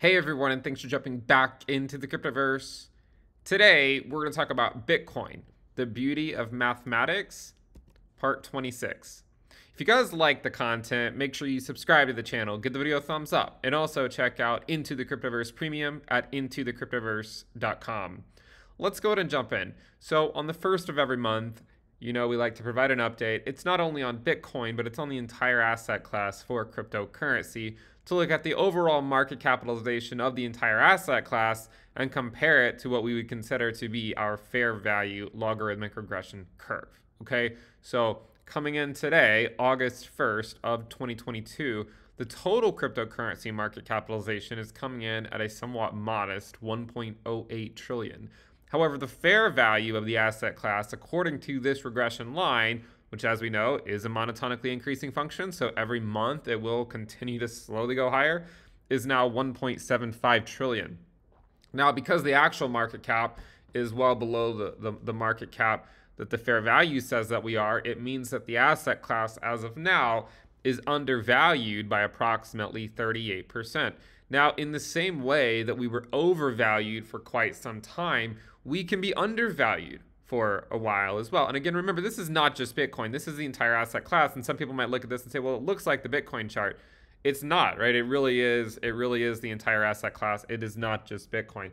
Hey everyone, and thanks for jumping back into the cryptoverse. Today, we're going to talk about Bitcoin, the beauty of mathematics, part 26. If you guys like the content, make sure you subscribe to the channel, give the video a thumbs up, and also check out Into the Cryptoverse Premium at intothecryptoverse.com. Let's go ahead and jump in. So, on the first of every month, you know, we like to provide an update. It's not only on Bitcoin, but it's on the entire asset class for cryptocurrency to look at the overall market capitalization of the entire asset class and compare it to what we would consider to be our fair value logarithmic regression curve. Okay, so coming in today, August 1st of 2022, the total cryptocurrency market capitalization is coming in at a somewhat modest 1.08 trillion. However, the fair value of the asset class, according to this regression line, which as we know is a monotonically increasing function, so every month it will continue to slowly go higher, is now 1.75 trillion. Now, because the actual market cap is well below the, the, the, market cap that the fair value says that we are, it means that the asset class as of now is undervalued by approximately 38%. Now, in the same way that we were overvalued for quite some time, we can be undervalued for a while as well. And again, remember, this is not just Bitcoin. This is the entire asset class. And some people might look at this and say, well, it looks like the Bitcoin chart. It's not, right? It really is. It really is the entire asset class. It is not just Bitcoin.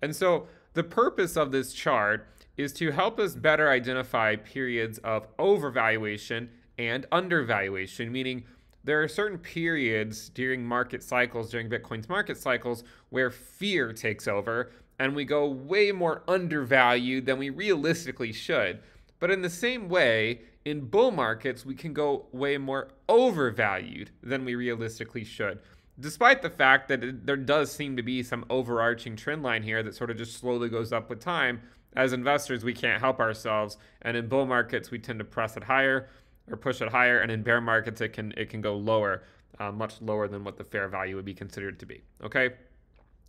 And so the purpose of this chart is to help us better identify periods of overvaluation and undervaluation, meaning there are certain periods during market cycles, during Bitcoin's market cycles, where fear takes over and we go way more undervalued than we realistically should. But in the same way, in bull markets, we can go way more overvalued than we realistically should. Despite the fact that it, there does seem to be some overarching trend line here that sort of just slowly goes up with time, as investors, we can't help ourselves. And in bull markets, we tend to press it higher or push it higher. And in bear markets, it can, it can go lower, uh, much lower than what the fair value would be considered to be. Okay.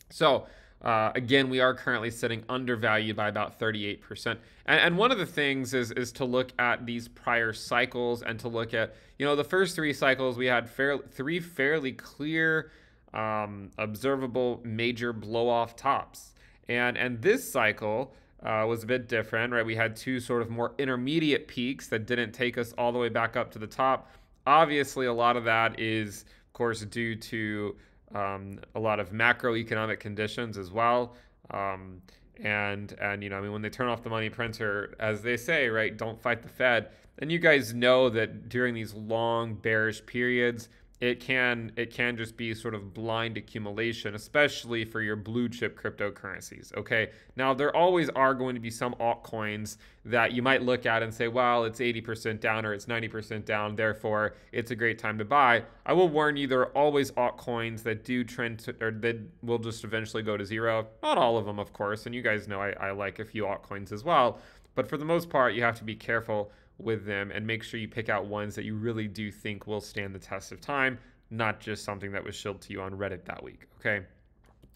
So, uh, again, we are currently sitting undervalued by about 38%. And, and, one of the things is, is to look at these prior cycles and to look at, you know, the first three cycles, we had fair, three fairly clear, um, observable major blow off tops. And, and this cycle uh, was a bit different, right? We had two sort of more intermediate peaks that didn't take us all the way back up to the top. Obviously, a lot of that is, of course, due to um, a lot of macroeconomic conditions as well. Um, and and you know, I mean, when they turn off the money printer, as they say, right, don't fight the Fed. And you guys know that during these long bearish periods, it can it can just be sort of blind accumulation especially for your blue chip cryptocurrencies okay? Now there always are going to be some altcoins that you might look at and say well it's 80% down or it's 90% down therefore it's a great time to buy. I will warn you there are always altcoins that do trend to, or that will just eventually go to zero. Not all of them of course and you guys know I, I like a few altcoins as well but for the most part you have to be careful with them and make sure you pick out ones that you really do think will stand the test of time, not just something that was shilled to you on Reddit that week. Okay.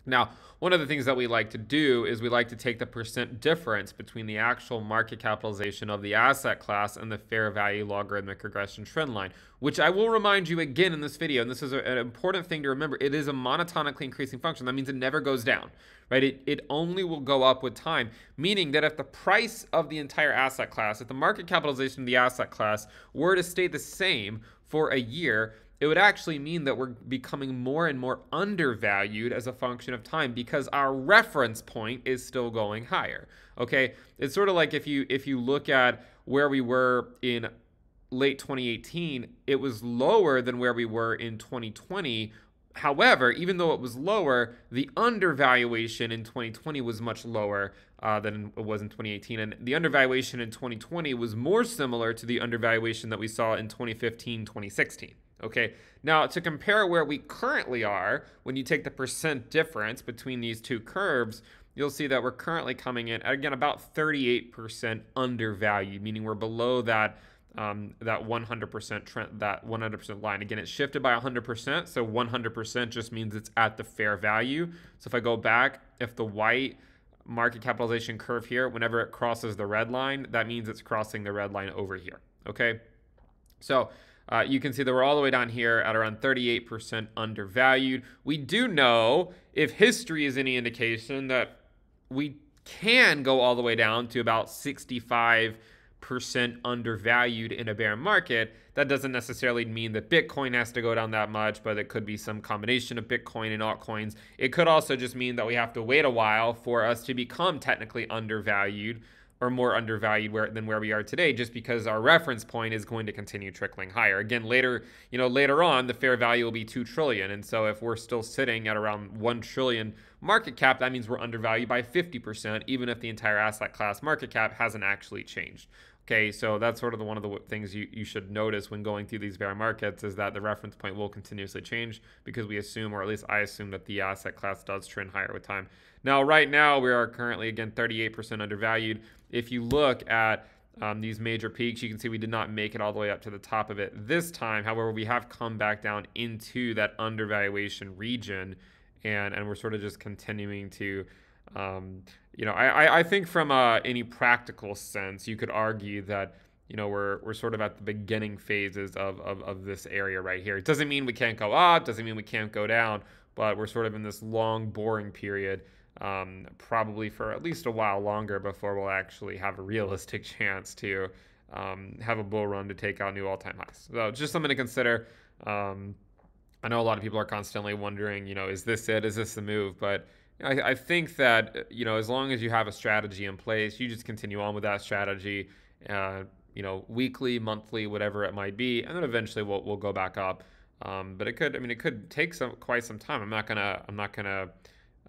Now, one of the things that we like to do is we like to take the percent difference between the actual market capitalization of the asset class and the fair value logarithmic regression trend line, which I will remind you again in this video, and this is an important thing to remember, it is a monotonically increasing function. That means it never goes down, right? It, it only will go up with time, meaning that if the price of the entire asset class, if the market capitalization of the asset class were to stay the same for a year, it would actually mean that we're becoming more and more undervalued as a function of time because our reference point is still going higher. Okay? It's sort of like if you if you look at where we were in late 2018, it was lower than where we were in 2020. However, even though it was lower, the undervaluation in 2020 was much lower uh, than it was in 2018. And the undervaluation in 2020 was more similar to the undervaluation that we saw in 2015, 2016. Okay, now to compare where we currently are, when you take the percent difference between these two curves, you'll see that we're currently coming in again about 38% undervalued, meaning we're below that um, that 100% trend, that 100% line. Again, it's shifted by 100%, so 100% just means it's at the fair value. So if I go back, if the white market capitalization curve here, whenever it crosses the red line, that means it's crossing the red line over here. Okay, so uh, you can see that we're all the way down here at around 38% undervalued. We do know, if history is any indication, that we can go all the way down to about 65 percent undervalued in a bear market, that doesn't necessarily mean that Bitcoin has to go down that much, but it could be some combination of Bitcoin and altcoins. It could also just mean that we have to wait a while for us to become technically undervalued or more undervalued where, than where we are today just because our reference point is going to continue trickling higher. Again, later, you know, later on the fair value will be 2 trillion. And so if we're still sitting at around 1 trillion market cap, that means we're undervalued by 50% even if the entire asset class market cap hasn't actually changed. Okay, so that's sort of the, one of the things you, you should notice when going through these bear markets is that the reference point will continuously change because we assume, or at least I assume, that the asset class does trend higher with time. Now, right now, we are currently, again, 38% undervalued. If you look at um, these major peaks, you can see we did not make it all the way up to the top of it this time. However, we have come back down into that undervaluation region, and, and we're sort of just continuing to um, you know, I, I think from uh, any practical sense, you could argue that you know we're we're sort of at the beginning phases of, of, of this area right here. It doesn't mean we can't go up, doesn't mean we can't go down, but we're sort of in this long, boring period, um, probably for at least a while longer before we'll actually have a realistic chance to um, have a bull run to take out new all-time highs. So just something to consider. Um, I know a lot of people are constantly wondering, you know, is this it? Is this the move? But I, I think that you know as long as you have a strategy in place, you just continue on with that strategy. Uh, you know, weekly, monthly, whatever it might be, and then eventually we'll we'll go back up. Um, but it could, I mean, it could take some quite some time. I'm not gonna, I'm not gonna,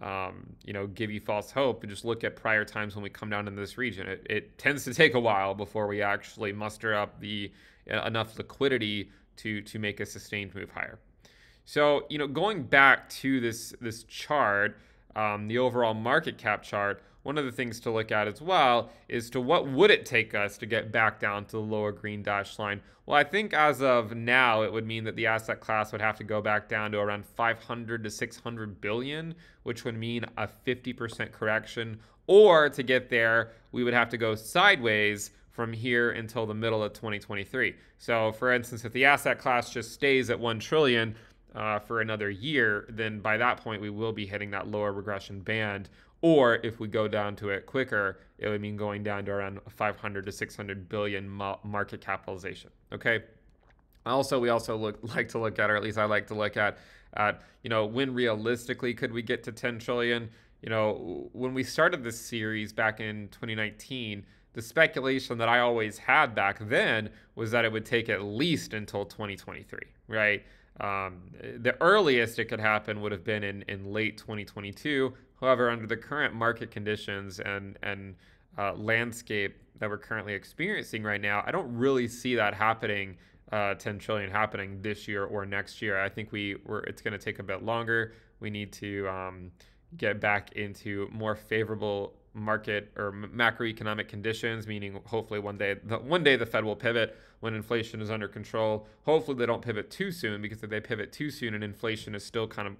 um, you know, give you false hope. And just look at prior times when we come down in this region. It, it tends to take a while before we actually muster up the uh, enough liquidity to to make a sustained move higher. So, you know, going back to this this chart um, the overall market cap chart, one of the things to look at as well is to what would it take us to get back down to the lower green dash line? Well, I think as of now, it would mean that the asset class would have to go back down to around 500 to 600 billion, which would mean a 50% correction. Or to get there, we would have to go sideways from here until the middle of 2023. So, for instance, if the asset class just stays at 1 trillion, uh, for another year, then by that point we will be hitting that lower regression band. Or if we go down to it quicker, it would mean going down to around 500 to 600 billion market capitalization. Okay. Also, we also look like to look at, or at least I like to look at, at you know, when realistically could we get to 10 trillion? You know, when we started this series back in 2019, the speculation that I always had back then was that it would take at least until 2023, right? Um, the earliest it could happen would have been in, in late 2022. However, under the current market conditions and and uh, landscape that we're currently experiencing right now, I don't really see that happening. Uh, 10 trillion happening this year or next year. I think we. It's going to take a bit longer. We need to um, get back into more favorable market or macroeconomic conditions, meaning hopefully one day the, one day the Fed will pivot when inflation is under control. Hopefully they don't pivot too soon because if they pivot too soon and inflation is still kind of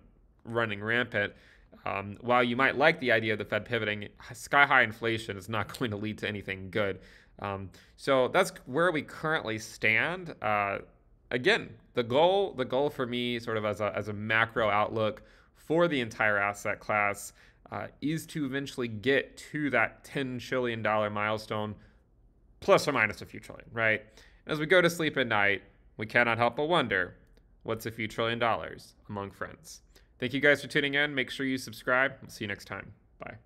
running rampant, um, while you might like the idea of the Fed pivoting, sky high inflation is not going to lead to anything good. Um, so that's where we currently stand. Uh, again, the goal the goal for me, sort of as a as a macro outlook for the entire asset class uh, is to eventually get to that $10 trillion milestone, plus or minus a few trillion, right? As we go to sleep at night, we cannot help but wonder what's a few trillion dollars among friends? Thank you guys for tuning in. Make sure you subscribe. We'll see you next time. Bye.